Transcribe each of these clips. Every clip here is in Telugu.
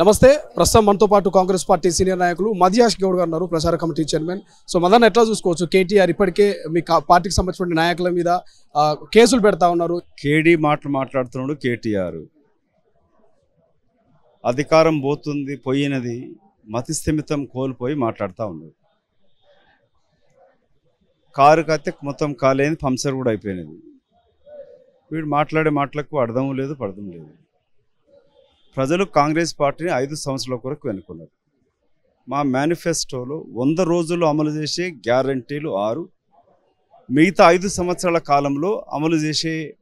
నమస్తే. ప్రస్తుతం మనతో పాటు కాంగ్రెస్ పార్టీ సీనియర్ నాయకులు మదియాష్ గౌడ్ గారు ఉన్నారు ప్రచార కమిటీ చైర్మన్. సో మదన్ ఎట్లా చూసుకోవచ్చు? కేటీఆర్ ఇప్పటికే మీ పార్టీకి సంబంధించిన నాయకుల మీద కేసులు పెడతా ఉన్నారు. కేడీ మాటలు మాట్లాడుతున్నాడు కేటీఆర్. అధికారం పోతుంది పోయినది మతిస్థిమితం కోల్పోయి మాట్లాడుతూ ఉన్నాడు కారు కత్తే మొత్తం కాలేని పంక్చర్ కూడా అయిపోయినది. వీడు మాట్లాడే మాటలకు అర్థం లేదు పడడం లేదు. ప్రజలు కాంగ్రెస్ పార్టీని ఐదు సంవత్సరాల కొరకు వెనుకున్నారు మా మేనిఫెస్టోలో వంద రోజులు అమలు చేసే గ్యారంటీలు ఆరు. మిగతా ఐదు సంవత్సరాల కాలంలో అమలు చేసే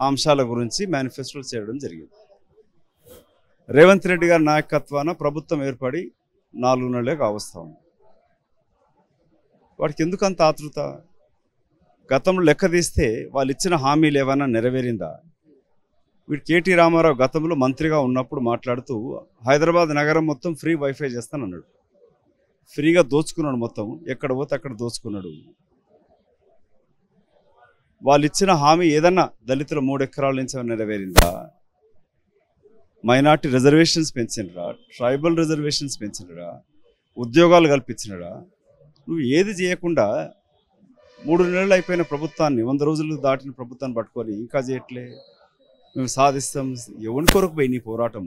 అంశాల గురించి మేనిఫెస్టోలు చేయడం జరిగింది. రేవంత్ రెడ్డి గారి నాయకత్వాన ప్రభుత్వం ఏర్పడి నాలుగు నెలలే కావస్తా ఉంది. వాడికి ఎందుకు అంత ఆతృత? గతంలో లెక్క తీస్తే వాళ్ళు ఇచ్చిన హామీలు ఏమైనా నెరవేరిందా? వీడు కేటీ రామారావు గతంలో మంత్రిగా ఉన్నప్పుడు మాట్లాడుతూ హైదరాబాద్ నగరం మొత్తం ఫ్రీ వైఫై చేస్తానన్నాడు. ఫ్రీగా దోచుకున్నాడు మొత్తం. ఎక్కడ పోతే అక్కడ దోచుకున్నాడు. వాళ్ళు ఇచ్చిన హామీ ఏదన్నా దళితుల మూడు ఎకరాల నుంచి నెరవేరిందా? మైనార్టీ రిజర్వేషన్స్ పెంచినరా? ట్రైబల్ రిజర్వేషన్స్ పెంచినరా? ఉద్యోగాలు కల్పించినరా? నువ్వు ఏది చేయకుండా మూడు నెలలు అయిపోయిన ప్రభుత్వాన్ని వంద రోజులు దాటిన ప్రభుత్వాన్ని పట్టుకొని ఇంకా చేయట్లే? మేము సాధిస్తాం. ఎవరి కొరకు పోయి నీ పోరాటం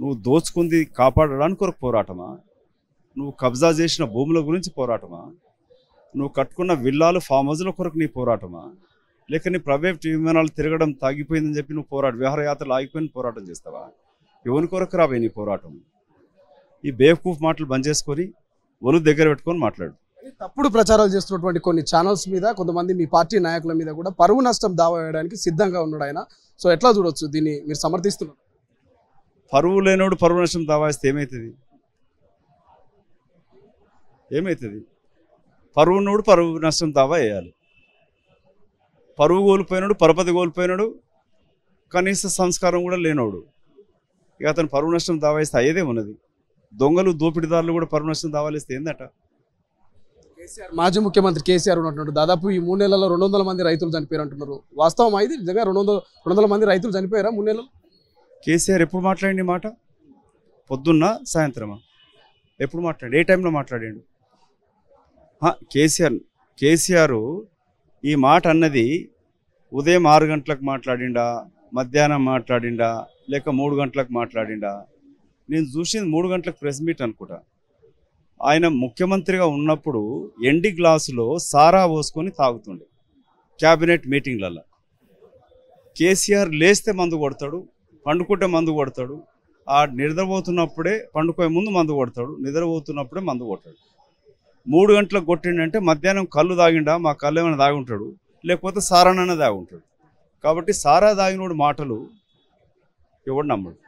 నువ్వు దోచుకుంది కాపాడడానికి కొరకు పోరాటమా? నువ్వు కబ్జా చేసిన భూముల గురించి పోరాటమా? నువ్వు కట్టుకున్న విల్లాలు ఫామ్ హౌస్ల కొరకు నీ పోరాటమా? లేక నీ ప్రైవేట్ విమానాలు తిరగడం తాగిపోయిందని చెప్పి నువ్వు పోరాట విహారయాత్రలు ఆగిపోయిన పోరాటం చేస్తావా? ఎవరి కొరకు రాబోయే నీ పోరాటం? ఈ బేవకూఫ్ మాటలు బంద్ చేసుకొని ఒలు దగ్గర పెట్టుకొని మాట్లాడు. తప్పుడు ప్రచారాలు చేస్తున్నటువంటి కొన్ని ఛానల్స్ మీద కొంతమంది మీ పార్టీ నాయకుల మీద కూడా పరువు నష్టం దావా వేయడానికి సిద్ధంగా ఉన్నాడు ఆయన. సో ఎట్లా చూడొచ్చు దీన్ని మీరు సమర్థిస్తున్నారు పరువు లేనోడు పరువు నష్టం దావా వేస్తే ఏమవుతుంది ఏమవుతుంది పరువునోడు పరువు నష్టం దావా వేయాలి. పరువు కోల్పోయినాడు పరపతి కోల్పోయినాడు కనీస సంస్కారం కూడా లేనోడు. ఇక అతను పరువు నష్టం దావా వేస్తే అయ్యేదే ఉన్నది? దొంగలు దోపిడీదారులు కూడా పరువు నష్టం దావాలిస్తే ఏందట? కేసీఆర్ మాజీ ముఖ్యమంత్రి కేసీఆర్ ఉన్నట్టు దాదాపు ఈ మూడు నెలల్లో రెండు వందల మంది రైతులు చనిపోయారు అంటున్నారు వాస్తవం ఇది? నిజంగా రెండు వందల రెండు వందల మంది రైతులు చనిపోయారా మూడు నెలలు కేసీఆర్ ఎప్పుడు మాట్లాడింది మాట? పొద్దున్న సాయంత్రమా? ఎప్పుడు మాట్లాడి ఏ టైంలో మాట్లాడాడు? కేసీఆర్ కేసీఆర్ ఈ మాట అన్నది ఉదయం ఆరు గంటలకు మాట్లాడిండా? మధ్యాహ్నం మాట్లాడిండా? లేక మూడు గంటలకు మాట్లాడిండా? నేను చూసింది మూడు గంటలకు ప్రెస్ మీట్ అనుకుంటా. ఆయన ముఖ్యమంత్రిగా ఉన్నప్పుడు ఎండి గ్లాసులో సారా పోసుకొని తాగుతుండే క్యాబినెట్ మీటింగ్లలో కేసీఆర్ లేస్తే మందు కొడతాడు పండుకుంటే మందు కొడతాడు ఆ నిద్రపోతున్నప్పుడే పండుకోయే ముందు మందు కొడతాడు నిద్రపోతున్నప్పుడే మందు కొడతాడు. మూడు గంటలకు కొట్టిండంటే మధ్యాహ్నం కళ్ళు తాగిండా మా కళ్ళు ఏమైనా తాగుంటాడు? లేకపోతే సారానైనా తాగుంటాడు. కాబట్టి సారా తాగినోడు మాటలు ఎవడు నమ్మడు.